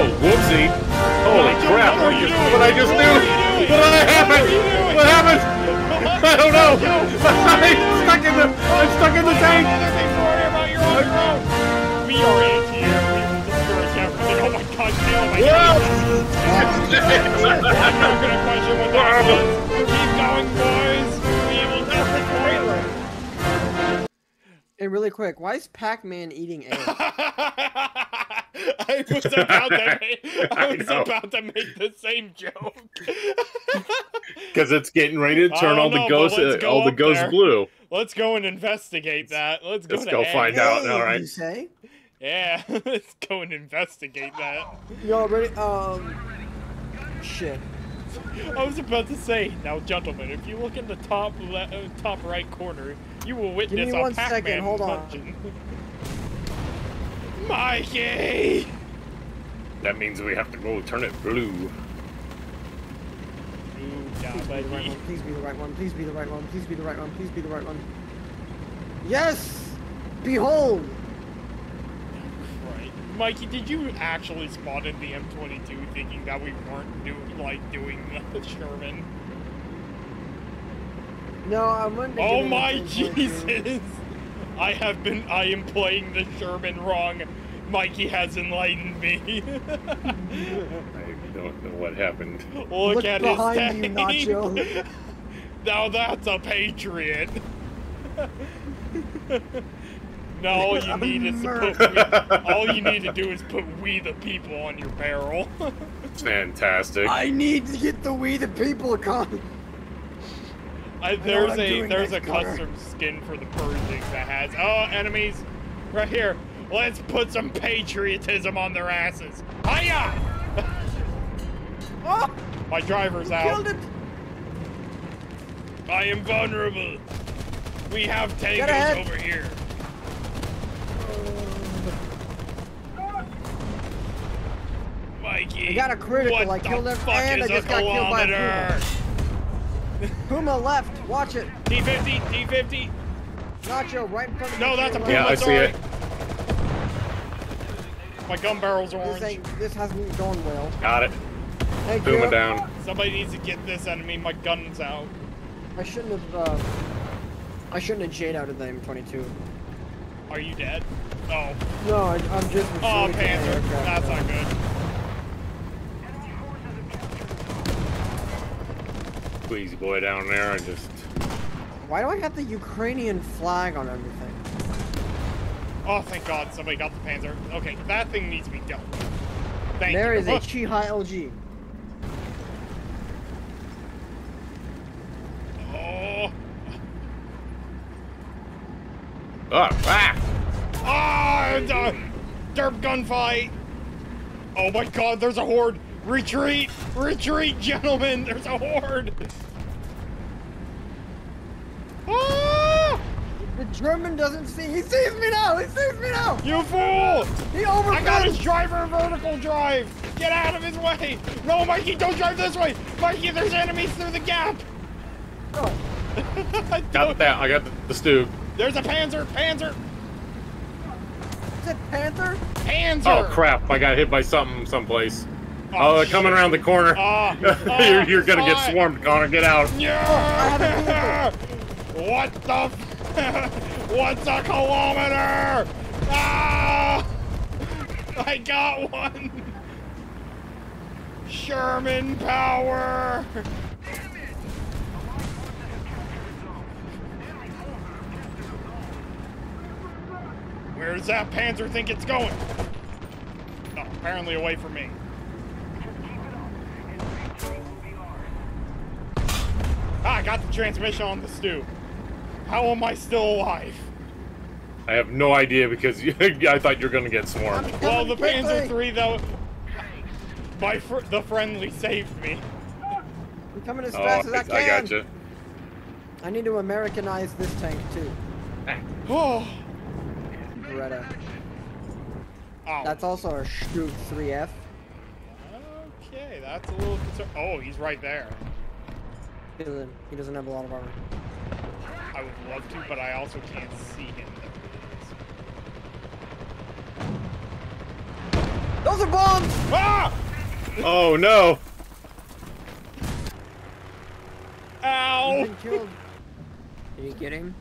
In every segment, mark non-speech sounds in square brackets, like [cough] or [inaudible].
Oh, whoopsie. Holy Nigel, crap. what are you doing? What I just What do? are you doing? What happened? are you doing? What happened? I don't know. [laughs] I'm stuck in the, I'm stuck in the tank. Other things to worry about, you're on your own. We are anti-air. We will discourage everything. Oh my god, Neil, my Whoa. I'm not gonna question what that was. Keep going, boys. We will never quit. Hey, really quick, why is Pac-Man eating air? [laughs] I was about to [laughs] make, I I was know. about to make the same joke. [laughs] Because it's getting ready to turn all the know, but ghosts, let's uh, go all the up ghosts blue. Let's go and investigate that. Let's go Let's to go A. find out. Hey, all right. You say? Yeah, [laughs] let's go and investigate that. Y'all ready? Um. Shit. I was about to say, now, gentlemen, if you look in the top le- uh, top right corner, you will witness me a one Pac-Man second, hold on. Punching. Mikey! That means we have to go turn it blue. Ooh, Please be the right one. Please be the right one. Please be the right one. Please be the right one. Please be the right one. Yes! Behold! Right. Mikey, did you actually spot in the M22 thinking that we weren't do like doing the Sherman? No, I'm to Oh my. Jesus! I have been. I am playing the Sherman wrong. Mikey has enlightened me. [laughs] I don't know what happened. Look, Look at his behind you. Nacho. [laughs] now that's a patriot. [laughs] no, all you need is to put. We, all you need to do is put "We the People" on your barrel. It's fantastic. I need to get the We the People con. I, there's I'm a there's a next, custom skin for the Pershing that has oh enemies right here. Let's put some patriotism on their asses. Hiya! [laughs] Oh! My driver's out. Killed it! I am vulnerable. We have Get tangos ahead. over here. Mikey. I got a critical, What I killed him, fuck and I just a got killed by a? Puma left. Watch it. T50, T50. Nacho, right in front of me. No, that's a Puma. Yeah, I left. see it. My gun barrel's This, orange. ain't, this hasn't gone well. Got it. Thank Puma you. down. Somebody needs to get this enemy. My gun's out. I shouldn't have. Uh, I shouldn't have jade out of the M22. Are you dead? Oh. No, I, I'm just. Oh, referring to Panzer. aircraft That's now. not good. Squeezy boy down there. I just. Why do I have the Ukrainian flag on everything? Oh, thank God, somebody got the Panzer. Okay, that thing needs to be dealt with. Thank There you. is a Chiha LG. Oh. Oh, ah! Ah! Uh, derp gunfight! Oh my god, there's a horde! Retreat! Retreat, gentlemen! There's a horde! Ah! The German doesn't see. He sees me now. He sees me now. You fool! He I got his driver vertical drive! Get out of his way! No, Mikey, don't drive this way! Mikey, there's enemies through the gap! Oh, [laughs] Got that. I got the, the stew. There's a Panzer! Panzer! is it Panther? Panzer! Oh crap! I got hit by something someplace. Oh, they're coming around the corner. Ah, [laughs] you're, you're gonna get ah. swarmed, Connor. Get out. Yeah! [laughs] what the? [laughs] What's a kilometer? Ah! I got one. Sherman power. Where does that Panzer think it's going? Oh, apparently away from me. Ah, I got the transmission on the stew. How am I still alive? I have no idea because you, [laughs] I thought you were gonna get swarmed. I'm Well, the Panzer quickly. 3, though, my fr the friendly saved me. I'm coming as Oh, fast as I can. I can. got you. I need to Americanize this tank too. [sighs] Oh, Beretta. Ow. That's also a StuG 3F. Okay, that's a little concern. Oh, he's right there. He doesn't, he doesn't have a lot of armor. I would love to, but I also can't see him. There he is. Those are bombs! Ah! Oh no! Ow! been. Did you get him?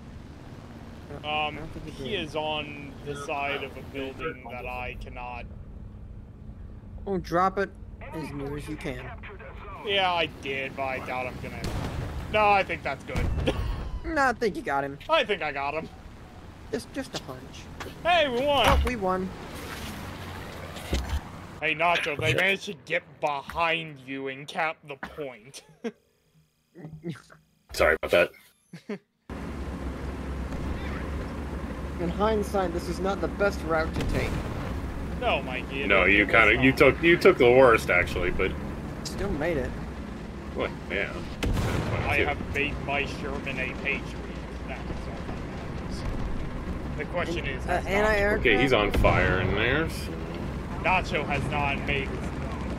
Um, I don't think he he is on the side of a building that I cannot. Oh, drop it as near as you can. Yeah, I did, but I doubt I'm gonna. No, I think that's good. [laughs] No, I think you got him. I think I got him. Just, just a hunch. Hey, we won! Oh, we won. Hey, Nacho, they managed to get behind you and cap the point. [laughs] Sorry about that. [laughs] In hindsight, this is not the best route to take. no, Mikey. it No, you kind of you took you took the worst actually, but Still made it. well, yeah. I have made my Sherman a patriot. That's all that matters. The question is, Uh, has anti-aircraft? Okay, he's on fire, in there's Nacho, Nacho has not made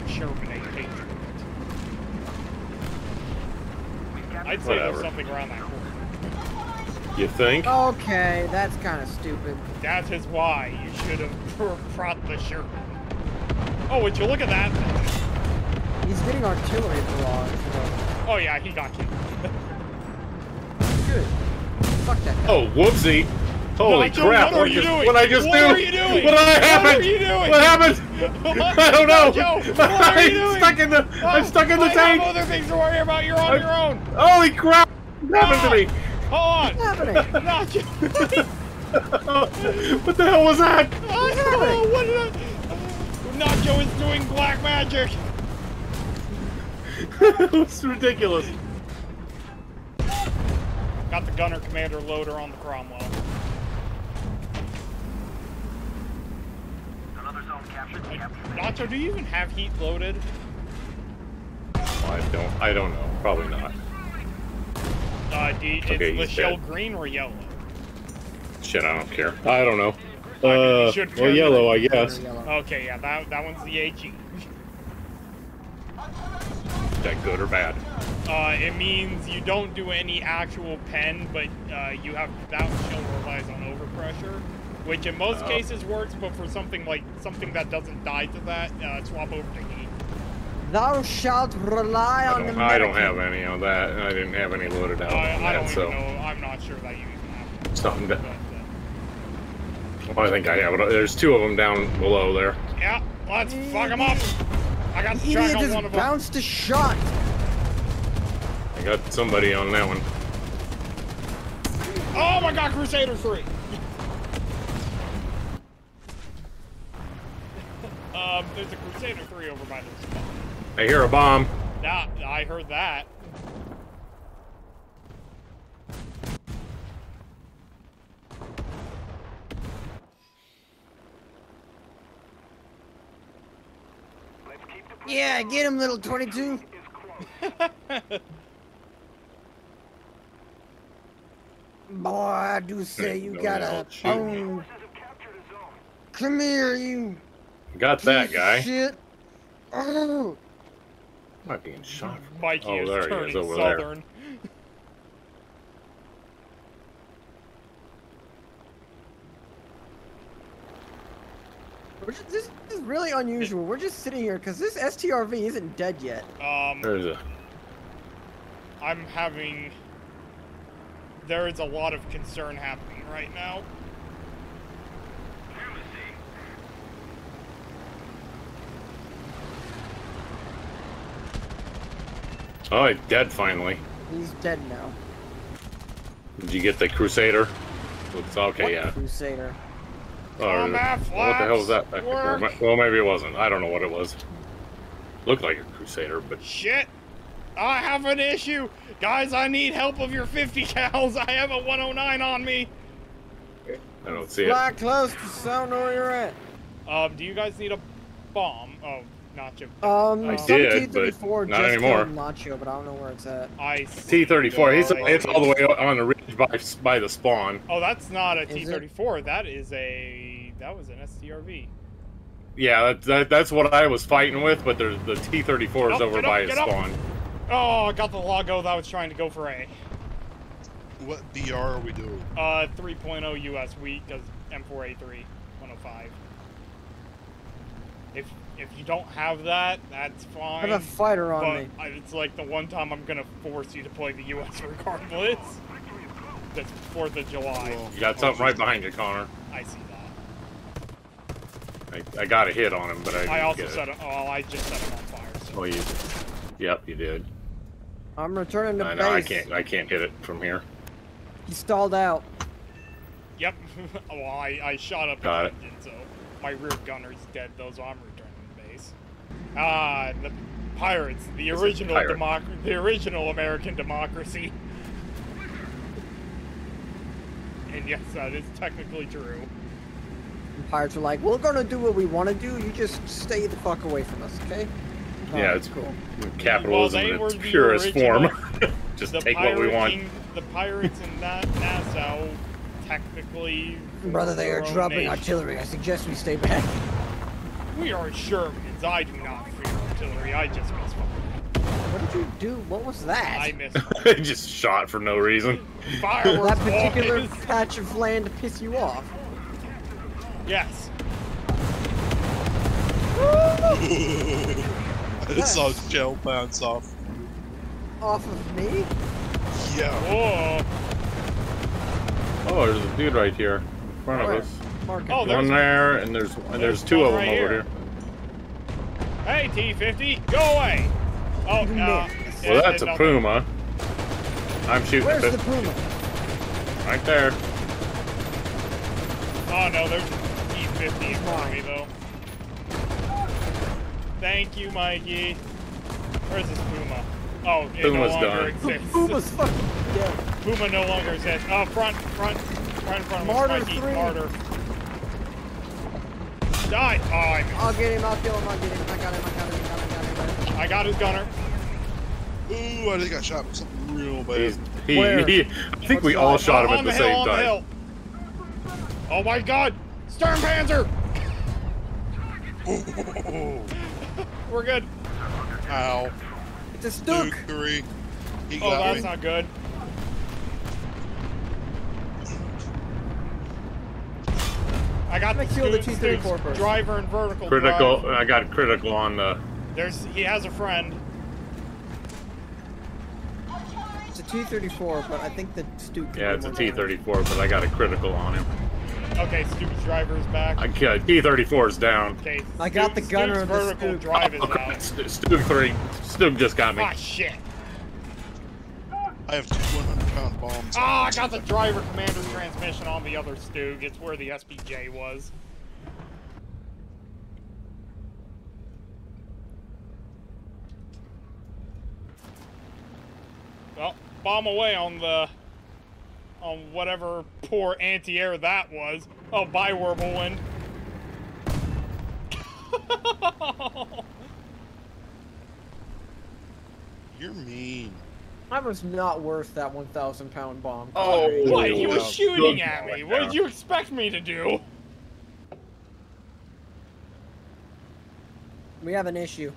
Sherman a patriot. I'd say there's Whatever. something around that corner. you think? Okay, that's kind of stupid. That is why you should have [laughs] brought the Sherman. Oh, would you look at that? He's getting artillery barrage. Oh yeah, he got killed. though. Good. Fuck that guy. Oh, whoopsie! Holy Nacho, crap! what are you just, doing? What I just What do? are you doing? What What happened? are you doing? What happened? What? I don't know. Nacho, what are [laughs] you I'm stuck in the. I'm Oh, stuck in the I tank. have other things to worry about. You're on I- your own. Holy crap! What happened to ah, me? Hold on. What's happening? Nacho. [laughs] what the hell was that? Oh, what did I... Nacho is doing black magic. [laughs] it was ridiculous. Got the gunner commander loader on the Cromwell. Nacho, do you even have heat loaded? I don't. I don't know. Probably not. Uh, do you, Okay, it's the he's shell dead. green or yellow? Shit, I don't care. I don't know. I mean, you Uh, well, yellow, I guess. Yellow. Okay, yeah, that, that one's the HE. Is that good or bad? Uh, it means you don't do any actual pen, but uh, you have that shell relies on overpressure, which in most Oh. cases works, but for something like something that doesn't die to that, uh, swap over to heat. Thou shalt rely on the don't, I don't have any on that, I didn't have any loaded out Uh, I that, don't so even know. I'm not sure that you even have. something. But, To, uh, I think I have it. There's two of them down below there. yeah, let's fuck them up. I got the The idiot just one bounced a shot. I got somebody on that one. Oh my God, Crusader three. [laughs] um, there's a Crusader three over by this spot. I hear a bomb. Yeah, I heard that. Yeah, get him, little 22. [laughs] Boy, I do say you No, got a shoot. bone. Come here, you. Got that guy. Shit. Oh. Am I being shot? Mikey Oh, is there he is, turning over southern. We're just, this is really unusual. We're just sitting here because this STRV isn't dead yet. Um, There's a. I'm having. There is a lot of concern happening right now. Oh, he's dead finally. He's dead now. Did you get the Crusader? Looks okay, What yeah. Crusader? Oh, Combat what the hell was that? back there? Well, maybe it wasn't. I don't know what it was. Looked like a Crusader, but Shit! I have an issue! Guys, I need help of your 50 cals. I have a 109 on me. I don't see it. Fly close to so know where you're at. Um, do you guys need a bomb? Oh, not you. Um, I did, but T-34 not just anymore. killed Nacho, but I don't know where it's at. I see. T-34. He's, No, it's all the way on the ridge by, by the spawn. Oh, that's not a Is it? T-34. That is a. That was an STRV. Yeah, that, that, that's what I was fighting with, but there's the T-34 Get is up, over get up, by his get up. spawn. Oh, I got the logo that I was trying to go for A. What BR are we doing? Uh, 3.0 US weak because M4A3 105. If if you don't have that, that's fine. I fine. have a fighter on but me. I- it's like the one time I'm gonna force you to play the U.S. [laughs] regardless. That's Fourth of July. You got something right behind you, Connor. I see that. I, I got a hit on him, but I. I didn't also get set it. it. Oh, I just set him on fire. So. Oh, you. Yep, you did. I'm returning to I base. know. I can't. I can't hit it from here. He stalled out. Yep. [laughs] well, I, I shot up Got his engine, so my rear gunner's dead, though, so I'm returning to base. Ah, the pirates, the Is it original pirate? democ- the original American democracy. [laughs] And yes, that is technically true. And pirates are like, we're gonna do what we want to do. You just stay the fuck away from us, okay? Yeah, Alright, it's cool. Capitalism they in its the purest original- form. [laughs] Just the take what we pirate want. king- the pirates in that Nassau technically. Brother, they are dropping nation. artillery. I suggest we stay back. We are Shermans. I do not fear artillery. I just miss fire. What did you do? What was that? I miss [laughs] just shot for no reason. fireworks. that particular boys. patch of land piss you off? Yes. I just saw gel bounce off. Off of me? Yeah. Whoa. Oh, there's a dude right here in front Where? of us. Mark it. Oh, One there's- there, and there's and there's, there's two of them right over here. here. Hey, T50, go away. Oh, You uh. Well, it- that's it- a puma. I'm shooting Where's the puma? Right there. Oh no, there's a T50 in front of me though. Thank you, Mikey. Where's this Puma? Oh, it Puma's no longer done. exists. [laughs] Puma's fucking dead. Puma no longer exists. Oh, front, front, right in front of Martyr us, Mikey. three. Martyr. Die! Oh, I, missed. I'll get him. I'll kill him. I'll get him. I got him. I got him. I got him. I got him. I got his gunner. Ooh, I just got shot with something real bad. He's, he, Where? he, I think we What's all that? shot him on at the the hill, same on the time. hill. Oh my god! Sturmpanzer! [laughs] We're good. Ow. It's a Two, StuG. three. He Oh, got that's me. not good. I got the Let's kill the T-34 Stu's first. driver and vertical Critical. drive. I got critical on the. There's he has a friend. It's a T-34, but I think the StuG. Yeah, it's a more damage. T-34, but I got a critical on him. Okay, Stu's is back. I killed. T-34 is down. Okay, I got the gunner Stu's of the vertical Stu. drive is Oh, out. crap. Stu Stu three. Stu just got me. Ah shit! I have two 100 pound bombs. Ah, I got the driver commander transmission on the other Stug. It's where the SPJ was. Well, bomb away on the on whatever poor anti-air that was. Oh, bye, Whirlwind. [laughs] You're mean. That was not worth that 1,000 pound bomb. Oh. what? He Ooh, was shooting at me. going What did you expect me to do? We have an issue.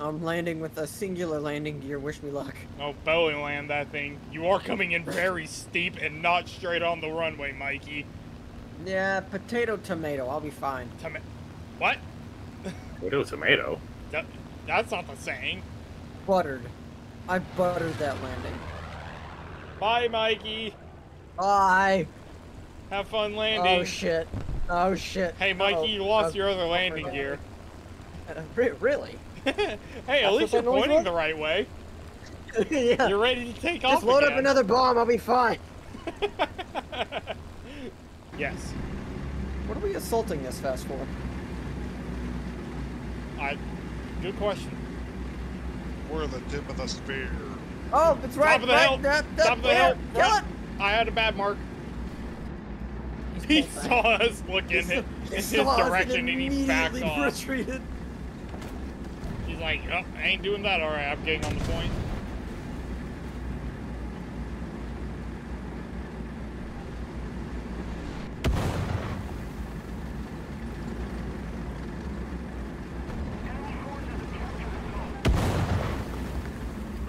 I'm landing with a singular landing gear. Wish me luck. Oh, belly land that thing. You are coming in very steep and not straight on the runway, Mikey. Yeah, potato, tomato. I'll be fine. Toma- what? Tomato, tomato. That, that's not the saying. Buttered. I buttered that landing. Bye, Mikey. Bye. Have fun landing. Oh shit. Oh shit. Hey, Mikey, Uh-oh. you lost Uh, your other oh, landing gear. Uh, [laughs] really? [laughs] hey, That's at least you're pointing the right way. [laughs] yeah. You're ready to take off Just load up another bomb. I'll be fine. yes. What are we assaulting this fast for? I. Good question. We're the tip of the spear. Oh, it's right. Top of the right, hill. That, that, Top of the hill. Kill Front. I had a bad mark. He saw us looking in, in his direction and he backed off. retreated. He's like, oh, I ain't doing that. All right, I'm getting on the point.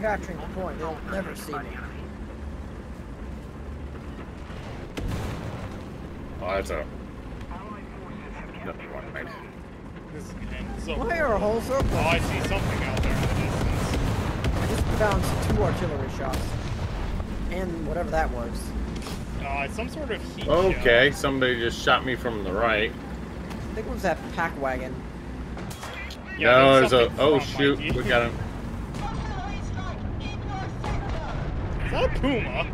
Capturing the point. They'll never see me. Oh, that's a. No, right. This is gonna end. Why are a whole circle? Oh, I see something out there in the distance. I just bounced two artillery shots. And whatever that was. Uh, it's some sort of heat. Okay, somebody just shot me from the right. I think it was that Pakwagen. Yeah, no, there's there's a. Oh shoot, we got him. A puma?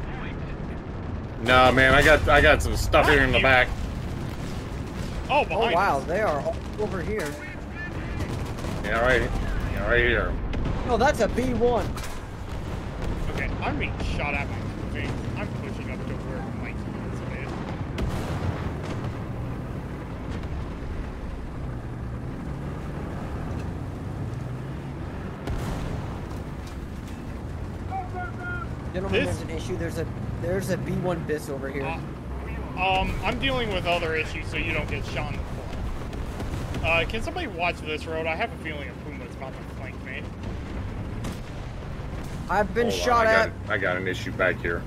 No, man, I got I got some stuff here in the back. Oh, Oh wow, us. they are all over here. Yeah, right, yeah, right here. Oh, that's a B1. Okay, I'm being shot at by two things. I'm pushing up to where Mikey is, man. Gentlemen, This- there's an issue. There's a there's a B1 bis over here. Uh, um, I'm dealing with other issues, so you don't get shot in the foot. Uh, can somebody watch this road? I have a feeling a puma's about to flank me. I've been Hold on, shot I at. got, I got an issue back here.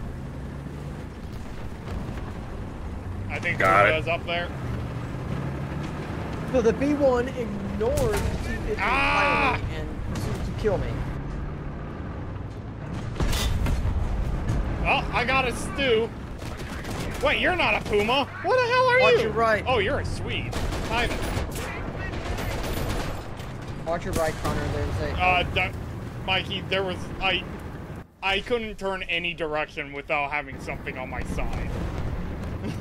I think Got it. puma's up there. So the B1 ignored the T-50 Ah! and proceeded to kill me. Oh, I got a stew. Wait, you're not a puma. What the hell are Watch you? your right. Oh, you're a Swede. Hi there. Watch your right, Connor. There's a. Uh, d- Mikey, there was I, I couldn't turn any direction without having something on my side.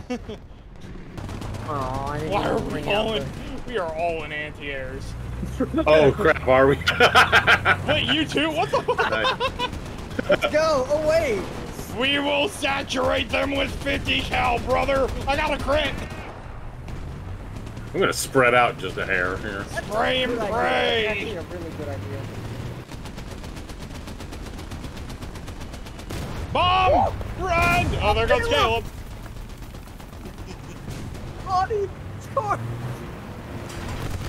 [laughs] Aw, I didn't Why are we bring all in? the- We are all in anti-airs. [laughs] Oh crap, are we? [laughs] Wait, you too? What the? Fuck? Let's go away. We will saturate them with 50 cal, brother. I got a crit. I'm gonna spread out just a hair here. Spray and Good idea. pray. Actually, a really good idea. Bomb! Run! Oh, there goes Kaleb. Kaleb. Body score.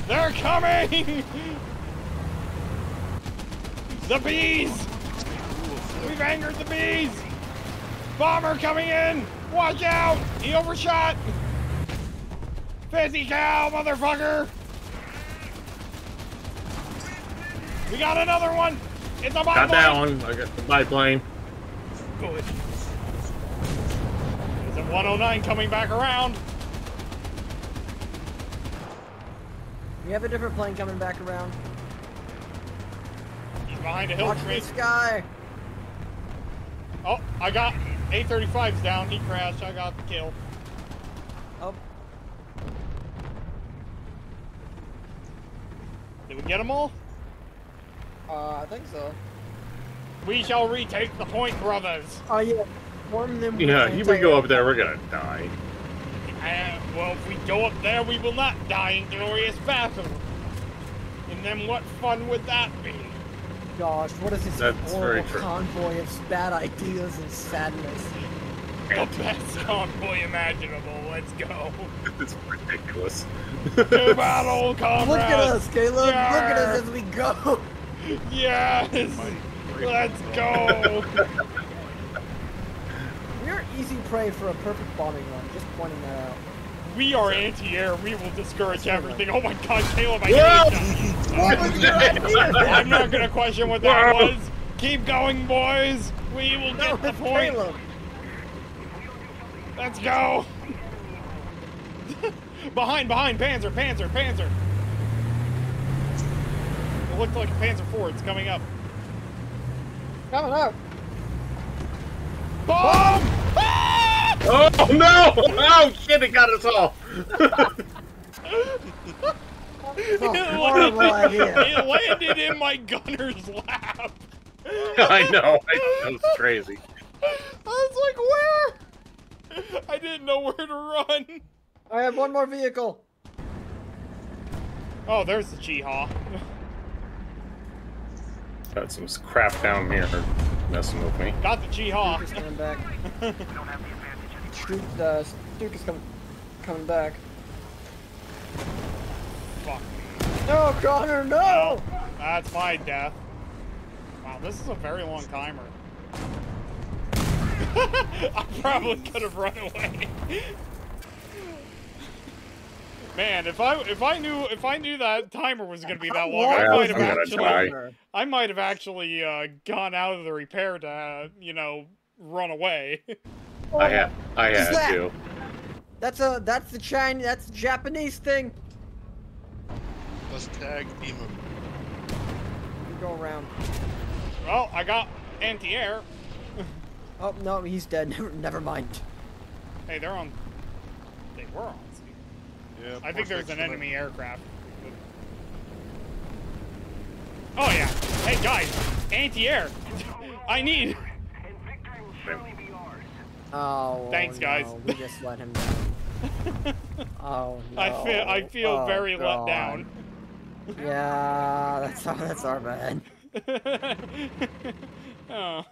They're coming! The bees! We've angered the bees! Bomber coming in! Watch out! He overshot! 50 cow, motherfucker! We got another one! It's a biplane! Got that one. I got the biplane. Good. There's a 109 coming back around. We have a different plane coming back around. He's behind a hill Watch tree. the sky. Oh, I got A35's down. He crashed. I got the kill. Oh, Did we get them all? uh, I think so. We shall retake the point, brothers. Oh yeah. Form them. with Yeah, if we go up there, we're gonna die. And, well, if we go up there, we will not die in glorious battle. And then what fun would that be? Gosh, what is this That's horrible true. convoy of bad ideas and sadness? The best convoy imaginable. Let's go. [laughs] It's ridiculous. To battle, comrades. [laughs] Look at us, Kaleb. Look at us as we go. Yes. Let's go. [laughs] We're easy prey for a perfect bombing run. Just pointing that out. We are anti-air. We will discourage everything. Oh my God, Kaleb! I Whoa! nearly died. What was your idea? I'm not gonna question what that was. Keep going, boys. We will No, get the point. Kaleb. Let's go. behind, behind, Panzer, Panzer, Panzer. It looked like a Panzer IV. It's coming up. Coming up. Bomb! Oh no! Oh shit! It got us all. [laughs] [laughs] It horrible landed- idea. [laughs] It landed in my gunner's lap. [laughs] I know. I, that was crazy. I was like, where? I didn't know where to run. I have one more vehicle. Oh, there's the Chiha. Got some crap down here messing with me. Got the Duke is coming back. Duke, uh, Duke is coming, coming back. Fuck. No, Connor, no! Well, that's my death. Wow, this is a very long timer. [laughs] I probably could have run away. Man, if I if I knew if I knew that timer was gonna be that long, What? I might have actually. I might have actually uh, gone out of the repair to uh, you know run away. I had, I What's had that? to. That's a that's the Chinese that's the Japanese thing. Let's tag Emo. You go around. well, I got anti-air. Oh no, he's dead. [laughs] Never, never mind. Hey, they're on. They were on. sea. Yeah. I think there's an Fix enemy aircraft. Oh yeah. Hey guys, anti-air. [laughs] I need. Oh. Thanks, guys. no, guys. We just let him down. [laughs] Oh no. I feel I feel Oh, very let down. Yeah, that's our, [laughs] that's our bad. [laughs] oh.